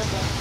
ちょっと。